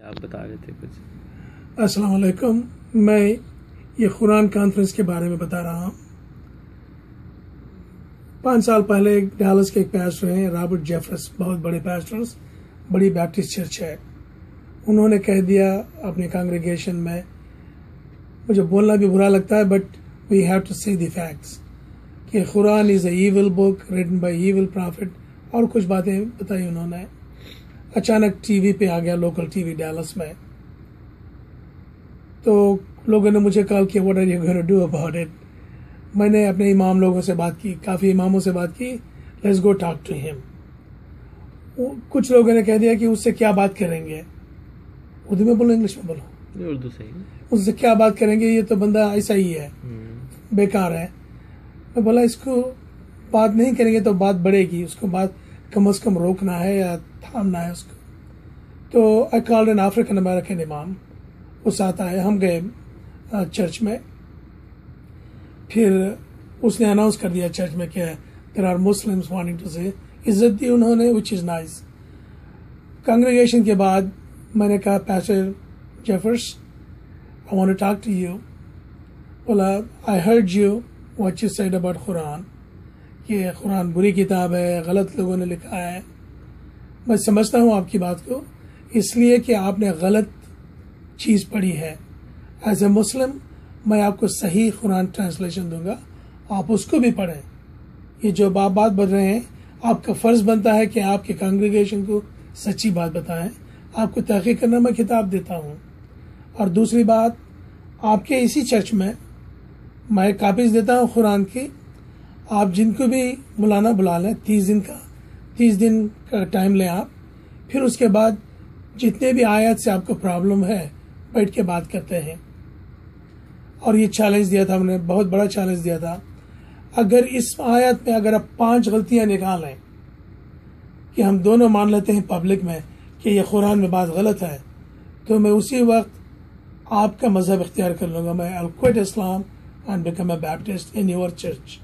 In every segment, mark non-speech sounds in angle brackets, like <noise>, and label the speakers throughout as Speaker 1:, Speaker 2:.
Speaker 1: आप बता रहे थे कुछ।
Speaker 2: अस्सलाम वालेकुम। मैं ये कुरान कॉन्फ्रेंस के बारे में बता रहा हूँ। पाँच साल पहले डालस के एक पैस्टर हैं रॉबर्ट जेफरस बहुत बड़े पैस्टर्स बड़ी बैप्टिस्ट चर्च है। उन्होंने कह दिया अपने कांग्रेगेशन में, मुझे बोलना भी बुरा लगता है but we have to see the facts कि Quran is a book written by evil prophet और कुछ बातें बताई उन्होंने। अचानक टीवी पे आ गया लोकल टीवी डैलस में। तो लोगों ने मुझे कॉल किया what are you going do about it मैंने अपने इमाम लोगों से बात की काफ़ी इमामों से बात की let's go talk to him कुछ लोगों ने कह दिया कि उससे क्या बात करेंगे? उर्दू में बोलो इंग्लिश में बोलो।
Speaker 1: उर्दू सही
Speaker 2: उससे क्या बात करेंगे? ये तो बंदा ऐसा ही है।
Speaker 1: हम्म,
Speaker 2: बेकार है। मैं बोला इसको बात नहीं करेंगे तो बात बढ़ेगी। उसको बात कम अज कम रोकना है या थामना है उसको। तो I called an African American इमाम वो साथ आए, हम गए चर्च में। फिर उसने अनाउंस कर दिया चर्च में कि there are Muslims wanting to say इज़्ज़त दी उन्होंने विच इज़ नाइस कांग्रेगेशन के बाद मैंने कहा pastor Jeffress I want to talk to you बोला I heard you what you said about Quran कि कुरान बुरी किताब है, गलत लोगों ने लिखा है। मैं समझता हूँ आपकी बात को, इसलिए कि आपने गलत चीज़ पढ़ी है। एज ए मुस्लिम मैं आपको सही कुरान ट्रांसलेशन दूँगा। आप उसको भी पढ़ें। ये जो आप बात बन रहे हैं, आपका फ़र्ज़ बनता है कि आपके कांग्रेगेशन को सच्ची बात बताएँ। आपको तहकीक करना मैं किताब देता हूँ। और दूसरी बात, आपके इसी चर्च में मैं कापीज देता हूँ कुरान की। आप जिनको भी बुलाना बुला लें, तीस दिन का तीस दिन का टाइम लें आप, फिर उसके बाद जितने भी आयत से आपको प्रॉब्लम है, बैठ के बात करते हैं। और ये चैलेंज दिया था हमने, बहुत बड़ा चैलेंज दिया था। अगर इस आयत में अगर आप पाँच गलतियाँ निकालें, कि हम दोनों मान लेते हैं पब्लिक में कि ये कुरान में बात गलत है तो मैं उसी वक्त आपका मज़हब इख्तियार कर लूँगा। मैं I'll quit Islam and become a Baptist in your church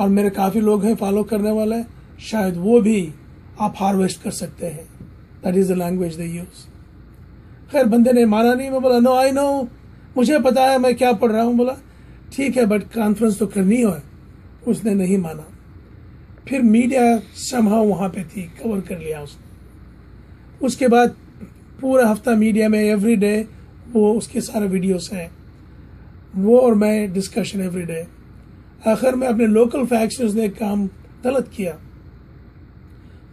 Speaker 2: और मेरे काफ़ी लोग हैं फॉलो करने वाले। शायद वो भी आप हार्वेस्ट कर सकते हैं. That is the language they use खैर, बंदे ने माना नहीं, मैं बोला नो आई नो मुझे पता है, मैं क्या पढ़ रहा हूँ. बोला, ठीक है बट कॉन्फ्रेंस तो करनी हो. उसने नहीं माना. फिर मीडिया समहा वहाँ पे थी कवर कर लिया उसने. उसके बाद पूरा हफ़्ता मीडिया में एवरी डे वो उसके सारे वीडियोस हैं. वो और मैं डिस्कशन एवरी डे आखिर में अपने लोकल फैक्ट्स ने काम गलत किया.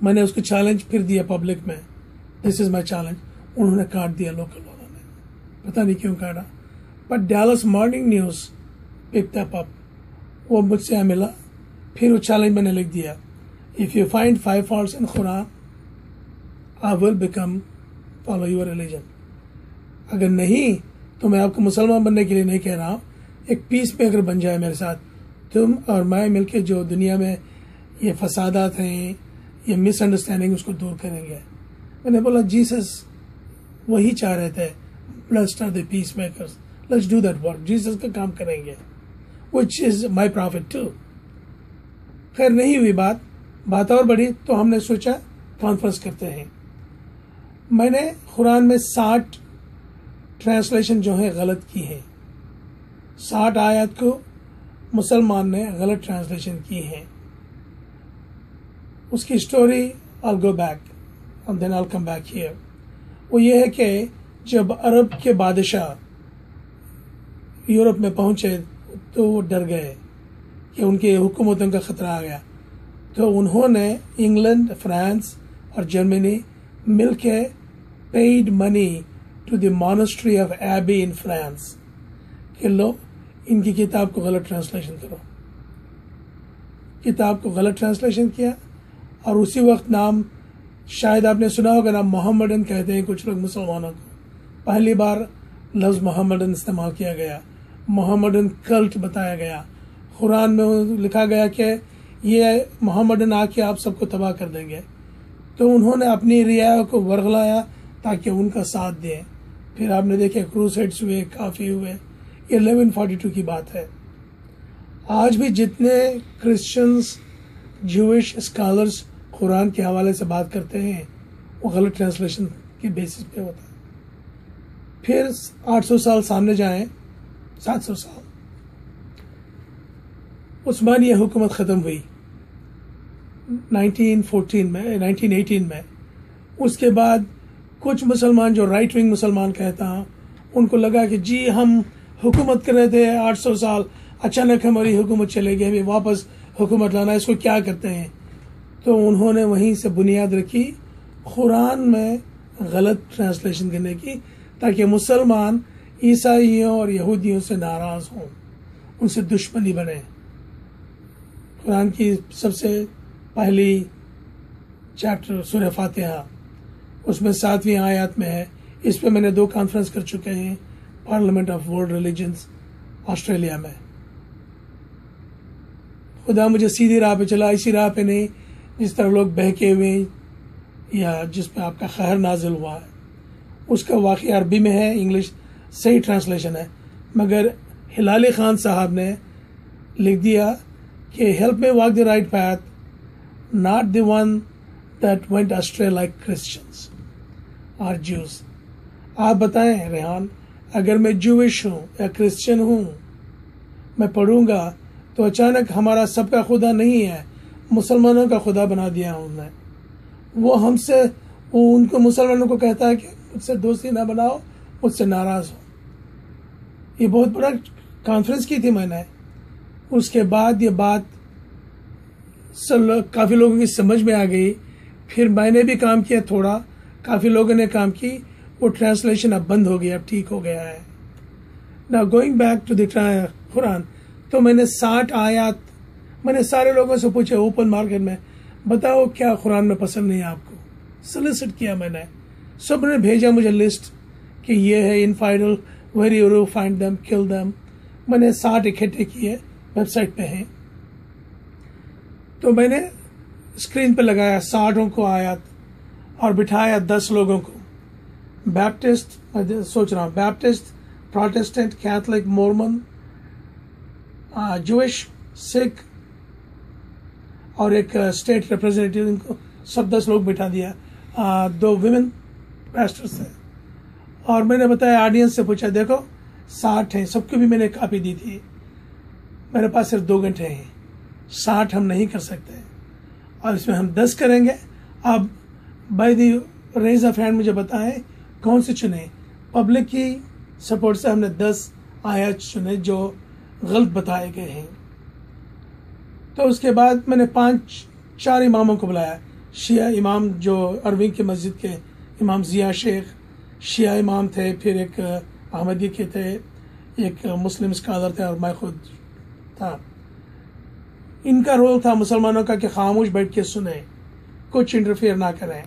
Speaker 2: मैंने उसको चैलेंज फिर दिया पब्लिक में। दिस इज़ माई चैलेंज उन्होंने काट दिया लोकल वालों ने। पता नहीं क्यों काटा। But Dallas morning news pick up वो मुझसे मिला। फिर वो चैलेंज मैंने लिख दिया। If you find five fault in Quran I will become follow your religion अगर नहीं तो मैं आपको मुसलमान बनने के लिए नहीं कह रहा हूँ। एक पीस में अगर बन जाए मेरे साथ, तुम और मैं मिलके जो दुनिया में ये फसादात हैं ये मिसअंडरस्टैंडिंग उसको दूर करेंगे। मैंने बोला, जीसस वही चाह रहे थे blessed are the peace makers let's do that work Jesus का काम करेंगे which is my prophet too खैर, नहीं हुई बात। बात और बढ़ी तो हमने सोचा कॉन्फ्रेंस करते हैं। मैंने कुरान में साठ ट्रांसलेशन जो है, गलत की है। साठ आयत को मुसलमान ने गलत ट्रांसलेशन की है। उसकी story I go back and then I come back here वो ये है कि जब अरब के बादशाह यूरोप में पहुँचे तो वो डर गए कि उनके हुकूमतों का खतरा आ गया। तो उन्होंने इंग्लैंड, फ्रांस और जर्मनी मिलके paid money to the monastery of abbey in France कि लो, इनकी किताब को गलत ट्रांसलेशन करो। किताब को गलत ट्रांसलेशन किया और उसी वक्त नाम, शायद आपने सुना होगा, नाम मोहम्मदन कहते हैं कुछ लोग मुसलमानों को। पहली बार लफ्ज मोहम्मदन इस्तेमाल किया गया। मोहम्मदन कल्ट बताया गया। कुरान में लिखा गया कि ये मोहम्मदन आके आप सबको तबाह कर देंगे। तो उन्होंने अपनी रियाया को वर्गलाया ताकि उनका साथ दें। फिर आपने देखे क्रूसेड्स हुए, काफ़ी हुए। ये इलेवन फोर्टी टू की बात है। आज भी जितने क्रिश्चियंस जूश स्कॉलर्स कुरान के हवाले से बात करते हैं। वो गलत ट्रांसलेशन के बेसिस पे होता है। फिर 800 साल सामने जाएँ 700 साल। उस्मानिया हुकूमत ख़त्म हुई। 1914 में 1918 में। उसके बाद कुछ मुसलमान जो राइट विंग मुसलमान कहता हूँ उनको लगा कि जी हम हुकूमत कर रहे थे 800 साल। अचानक हमारी हुकूमत चले गई, हमें वापस हुकूमत लाना इसको क्या करते हैं? तो उन्होंने वहीं से बुनियाद रखी, कुरान में गलत ट्रांसलेशन करने की, ताकि मुसलमान, ईसाइयों और यहूदियों से नाराज़ हों, उनसे दुश्मनी बने। कुरान की सबसे पहली चैप्टर सूर्य फातिहा, उसमें सातवीं आयत में है। इस पे मैंने दो कॉन्फ्रेंस कर चुके हैं parliament of world religions Australia में। खुदा मुझे सीधी राह पे चला, इसी राह पे नहीं, जिस तरह लोग बहके हुए या जिसमें आपका खहर नाजिल हुआ है। उसका वाक़ अरबी में है, इंग्लिश सही ट्रांसलेशन है। मगर हिलाली खान साहब ने लिख दिया कि, help me walk the right path not the one that went astray like Christians or Jews आप बताएँ, रेहान, अगर मैं जूविश हूँ या क्रिश्चियन हूँ, मैं पढ़ूँगा तो अचानक हमारा सबका खुदा नहीं है, मुसलमानों का खुदा बना दिया उन्होंने वो हमसे, वो उनको मुसलमानों को कहता है कि मुझसे दोस्ती ना बनाओ, मुझसे नाराज़ हो। ये बहुत बड़ा कॉन्फ्रेंस की थी मैंने। उसके बाद ये बात सब काफ़ी लोगों की समझ में आ गई। फिर मैंने भी काम किया थोड़ा, काफ़ी लोगों ने काम की। वो ट्रांसलेशन अब बंद हो गया, अब ठीक हो गया है। ना going back to the Quran तो मैंने साठ आयात, मैंने सारे लोगों से पूछा ओपन मार्केट में, बताओ क्या कुरान में पसंद नहीं है आपको? सोलिसिट किया मैंने। सबने भेजा मुझे लिस्ट कि ये है in final very you find them kill them मैंने साठ इकट्ठे किए वेबसाइट पे हैं। तो मैंने स्क्रीन पे लगाया साठों को आयात और बिठाया दस लोगों को। बैप्टिस्ट सोच रहा हूँ Baptist Protestant Catholic Mormon Jewish Sikh और एक स्टेट रिप्रेजेंटेटिव इनको सब दस लोग बिठा दिया। आ, दो विमेन पैस्टर्स थे और मैंने बताया ऑडियंस से पूछा देखो साठ हैं सबको भी मैंने कापी दी थी। मेरे पास सिर्फ़ दो घंटे हैं। साठ हम नहीं कर सकते। और इसमें हम दस करेंगे। अब by the raise of hand मुझे बताएँ कौन से चुने? पब्लिक की सपोर्ट से हमने दस आयात चुने जो गलत बताए गए हैं। तो उसके बाद मैंने पाँच, चार इमामों को बुलाया। शिया इमाम जो अरविंद की मस्जिद के इमाम जिया शेख, शिया इमाम थे, फिर एक अहमदी के थे, एक मुस्लिम स्कॉलर थे और मैं खुद था। इनका रोल था मुसलमानों का कि खामोश बैठ के सुने, कुछ इंटरफेयर ना करें।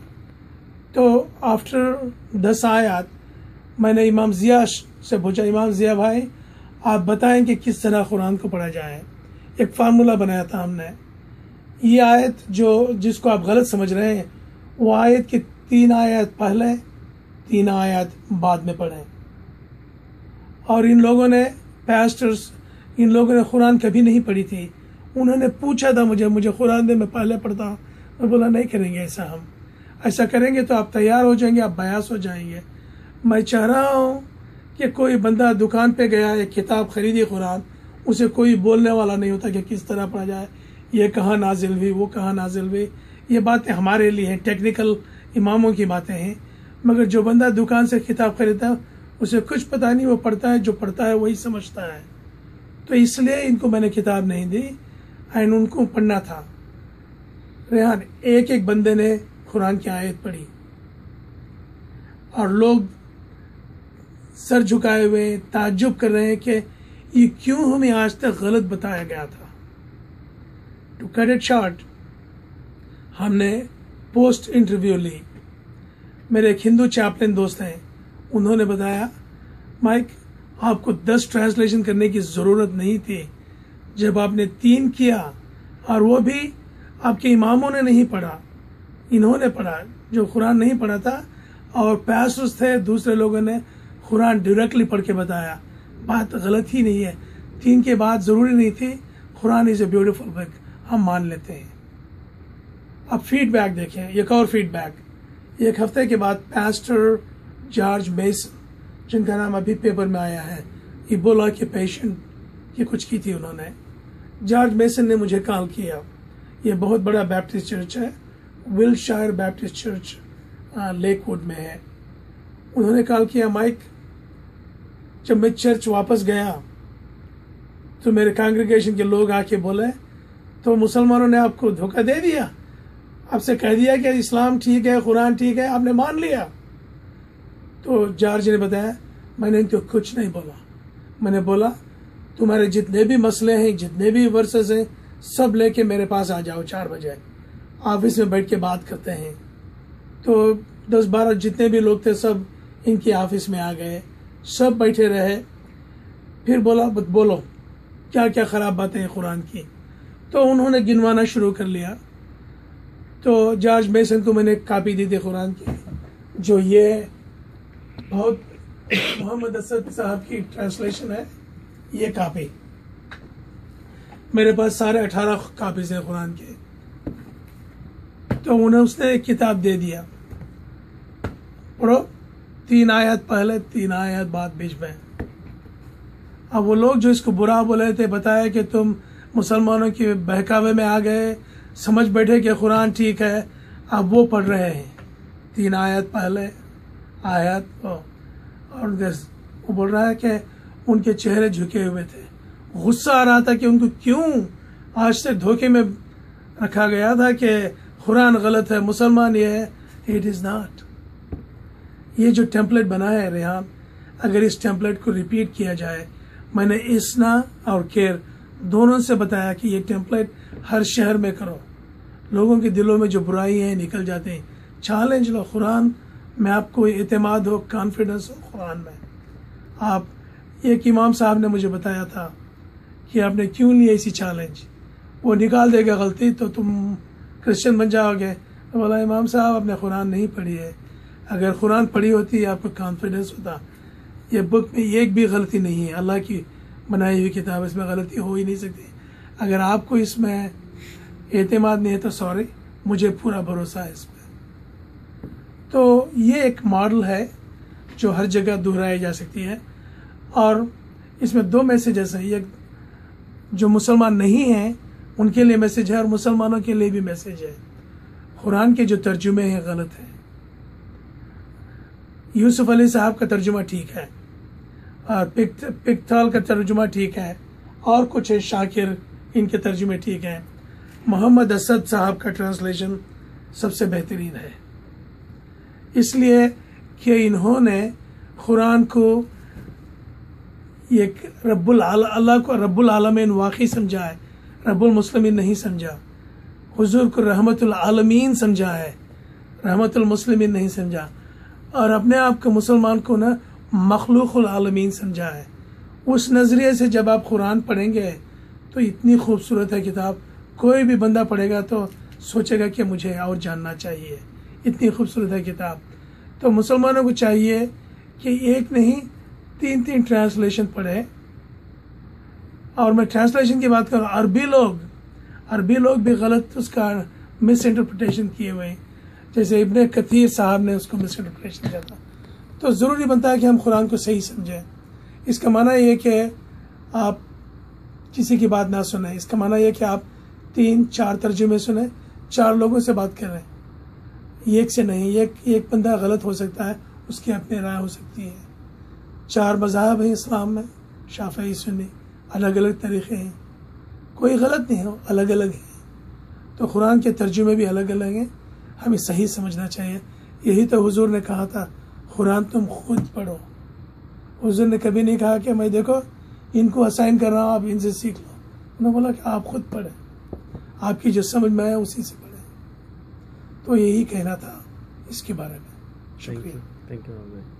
Speaker 2: तो आफ्टर दस आयात, मैंने इमाम जिया से पूछा, इमाम जिया भाई आप बताएँ कि किस तरह कुरान को पढ़ा जाए। एक फार्मूला बनाया था हमने। ये आयत जो, जिसको आप गलत समझ रहे हैं, वो आयत की तीन आयत पहले, तीन आयत बाद में पढ़े। और इन लोगों ने पैस्टर्स इन लोगों ने कुरान कभी नहीं पढ़ी थी। उन्होंने पूछा था मुझे मुझे कुरान दे, मैं पहले पढ़ता। हूँ मैं बोला, नहीं करेंगे ऐसा हम। ऐसा करेंगे तो आप तैयार हो जाएँगे, आप बयास हो जाएँगे। मैं चाह रहा हूँ कि कोई बंदा दुकान पे गया, एक किताब खरीदी कुरान, उसे कोई बोलने वाला नहीं होता कि किस तरह पढ़ा जाए। ये कहाँ नाजिल हुई, वो कहाँ नाजिल हुई। ये बातें हमारे लिए हैं टेक्निकल इमामों की बातें हैं। मगर जो बंदा दुकान से किताब खरीदता है उसे कुछ पता नहीं, वो पढ़ता है, जो पढ़ता है वही समझता है। तो इसलिए इनको मैंने किताब नहीं दी एंड उनको पढ़ना था। रेहान एक एक बंदे ने कुरान की आयत पढ़ी। और लोग सर झुकाए हुए ताज्जुब कर रहे हैं कि ये क्यों हमें आज तक गलत बताया गया था। टू कट इट शॉर्ट हमने पोस्ट इंटरव्यू ली। मेरे एक हिंदू चैपलिन दोस्त हैं, उन्होंने बताया, माइक, आपको दस ट्रांसलेशन करने की ज़रूरत नहीं थी। जब आपने तीन किया, और वो भी आपके इमामों ने नहीं पढ़ा, इन्होंने पढ़ा, जो कुरान नहीं पढ़ा था, और पैसुस थे दूसरे लोगों ने कुरान डायरेक्टली पढ़ के बताया। बात गलत ही नहीं है। तीन के बाद ज़रूरी नहीं थी, Quran is a beautiful book हम मान लेते हैं। अब फीडबैक देखें, एक और फीडबैक एक हफ़्ते के बाद पैस्टर जॉर्ज मेसन जिनका नाम अभी पेपर में आया है इबोला के पेशेंट ये कुछ की थी उन्होंने। जॉर्ज मेसन ने मुझे कॉल किया। ये बहुत बड़ा बैप्टिस्ट चर्च है। Wilshire Baptist church Lakewood में है। उन्होंने कॉल किया माइक जब मैं चर्च वापस गया तो मेरे कांग्रेगेशन के लोग आके बोले तो मुसलमानों ने आपको धोखा दे दिया? आपसे कह दिया कि इस्लाम ठीक है, कुरान ठीक है, आपने मान लिया? तो जॉर्ज ने बताया, मैंने इनको कुछ नहीं बोला। मैंने बोला, तुम्हारे जितने भी मसले हैं, जितने भी वर्सेस हैं, सब लेके मेरे पास आ जाओ चार बजे। ऑफ़िस में बैठ के बात करते हैं। तो दस बारह जितने भी लोग थे, सब इनके ऑफ़िस में आ गए। सब बैठे रहे। फिर बोला बोलो क्या क्या खराब बातें हैं कुरान की? तो उन्होंने गिनवाना शुरू कर लिया। तो जॉर्ज मेसन को मैंने कापी दी थी कुरान की, जो ये बहुत <coughs> मोहम्मद असद साहब की ट्रांसलेशन है, ये कापी। मेरे पास सारे अठारह कापीज हैं कुरान के। तो उन्हें उसने एक किताब दे दिया। पढ़ो। तीन आयत पहले, तीन आयत बाद बीच में। अब वो लोग जो इसको बुरा बोले थे, बताया कि तुम मुसलमानों के बहकावे में आ गए, समझ बैठे कि कुरान ठीक है, अब वो पढ़ रहे हैं। तीन आयत पहले, आयत और वो बोल रहा है कि उनके चेहरे झुके हुए थे। गुस्सा आ रहा था कि उनको क्यों आज तक धोखे में रखा गया था कि कुरान गलत है, मुसलमान ये है। इट इज़ नॉट ये जो टेम्पलेट बनाया है रेहान, अगर इस टेम्पलेट को रिपीट किया जाए, मैंने इसना और केयर दोनों से बताया कि ये टेम्पलेट हर शहर में करो। लोगों के दिलों में जो बुराई है, निकल जाते हैं। चैलेंज लो कुरान, में आपको एतमाद हो कॉन्फिडेंस हो कुरान में। आप, एक इमाम साहब ने मुझे बताया था कि आपने क्यों लिया इसी चैलेंज वो निकाल देगा, गलती तो तुम क्रिश्चियन बन जाओगे। बोला, इमाम साहब, आपने कुरान नहीं पढ़ी है। अगर कुरान पढ़ी होती आपको कॉन्फिडेंस होता। ये बुक में एक भी गलती नहीं है। अल्लाह की बनाई हुई किताब, इसमें गलती हो ही नहीं सकती। अगर आपको इसमें एतमाद नहीं है तो सॉरी मुझे पूरा भरोसा है इस पर। तो ये एक मॉडल है, जो हर जगह दोहराई जा सकती है। और इसमें दो मैसेजेस हैं। एक, जो मुसलमान नहीं हैं, उनके लिए मैसेज है, और मुसलमानों के लिए भी मैसेज है। कुरान के जो तर्जुमे हैं, गलत हैं। यूसुफ अली साहब का तर्जुमा ठीक है और पिकथाल का तर्जुमा ठीक है, और कुछ है शाकिर, इनके तर्जुमे ठीक हैं। मोहम्मद असद साहब का ट्रांसलेशन सबसे बेहतरीन है। इसलिए कि इन्होंने कुरान को एक रब्बुल अल्लाह को रब्बुल आलमीन वाकई समझा है, रब्बुल मुस्लिमीन नहीं समझा। हुजूर को रहमतुल आलमीन समझा है, रहमतुल मुस्लिमीन नहीं समझा। और अपने आप को मुसलमान को ना मखलूकुल आलमीन समझा है। उस नज़रिए से जब आप कुरान पढ़ेंगे तो इतनी खूबसूरत है किताब। कोई भी बंदा पढ़ेगा तो सोचेगा कि मुझे और जानना चाहिए। इतनी खूबसूरत है किताब। तो मुसलमानों को चाहिए कि एक नहीं तीन तीन ट्रांसलेशन पढ़े। और मैं ट्रांसलेशन की बात करूँ, अरबी लोग अरबी लोग भी गलत उसका मिस इंटरप्रिटेशन किए हुए जैसे इबन कथीर साहब ने उसको मिस इंटरप्रिटेशन किया था। तो ज़रूरी बनता है कि हम कुरान को सही समझें। इसका माना यह कि आप किसी की बात ना सुने। इसका माना यह कि आप तीन, चार तर्जुमे सुने। चार लोगों से बात कर। रहे हैं एक से नहीं, एक एक बंदा गलत हो सकता है, उसकी अपनी राय हो सकती है। चार मज़हब हैं इस्लाम में शाफी सुन्नी अलग अलग तरीक़े हैं। कोई गलत नहीं हो अलग अलग हैं। तो कुरान के तर्जुमे भी अलग अलग हैं। हमें सही समझना चाहिए। यही तो हुजूर ने कहा था कुरान तुम खुद पढ़ो। हुजूर ने कभी नहीं कहा कि मैं देखो इनको असाइन कर रहा हूँ आप इनसे सीख लो। उन्होंने बोला कि आप खुद पढ़ें। आपकी जो समझ में आए उसी से पढ़ें। तो यही कहना था इसके बारे में। शुक्रिया।
Speaker 1: Thank you